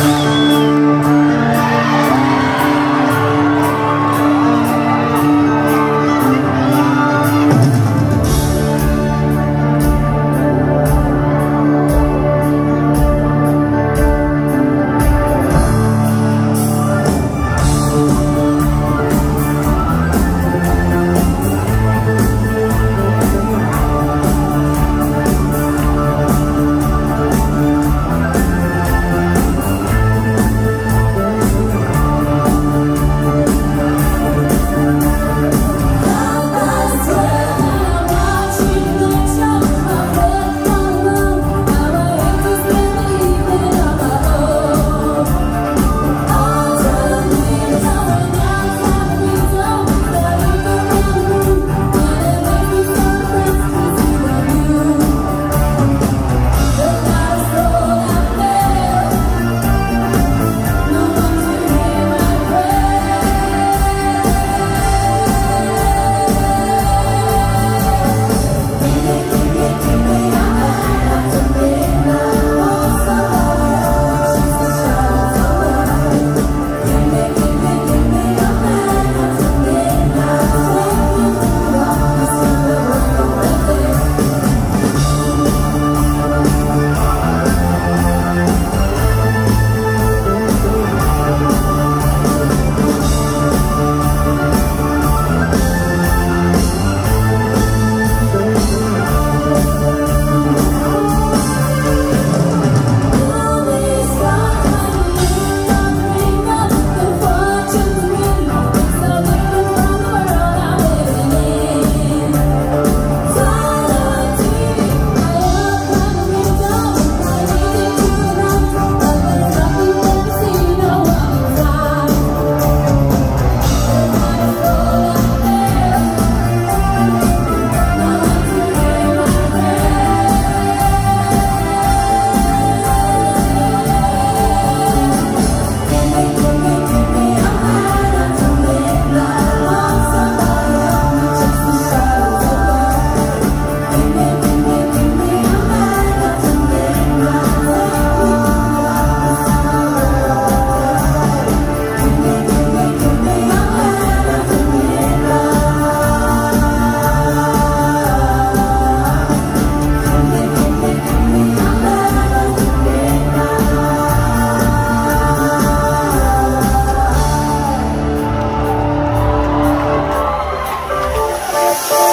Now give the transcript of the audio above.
Música Bye.